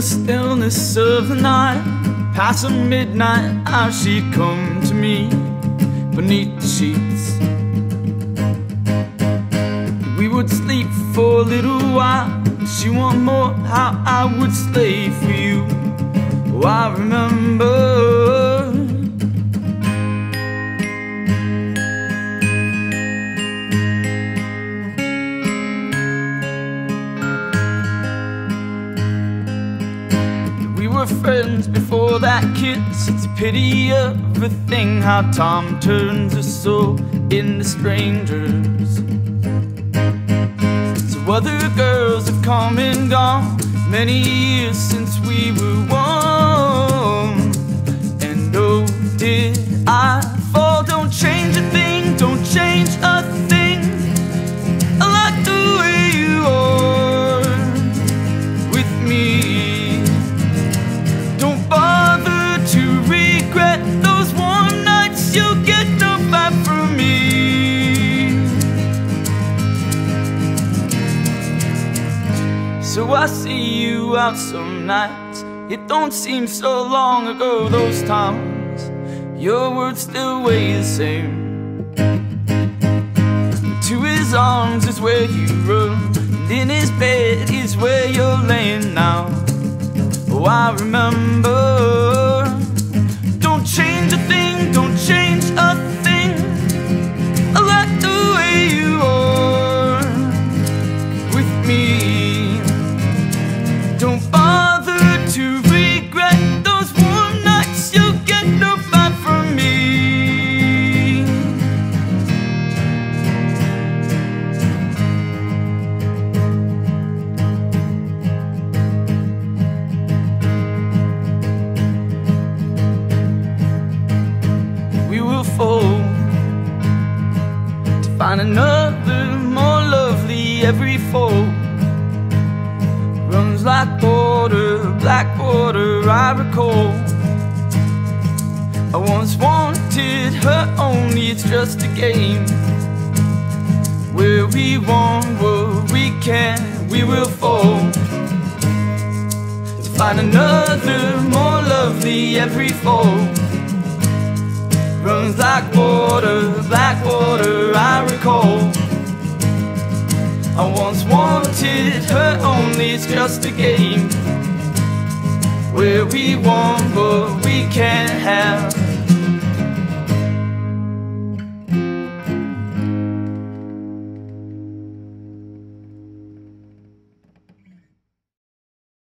the stillness of the night, past the midnight, how she'd come to me beneath the sheets. We would sleep for a little while. She want more, how I would slave for you. Oh, I remember. Friends before that kiss. It's a pity of a thing how Tom turns us so into strangers. So other girls have come and gone. Many years since we were one. So I see you out some nights. It don't seem so long ago, those times. Your words still weigh the same. To his arms is where you run, and in his bed is where you're laying now. Oh, I remember. Don't bother to regret those warm nights you'll get no back from me. we will fall to find another more lovely every fall runs like water black water I recall. I once wanted her only it's just a game. Where we want what we can we will fall. To find another more lovely every fall. Runs like water, black water, I recall. I once wanted her, only it's just a game where we want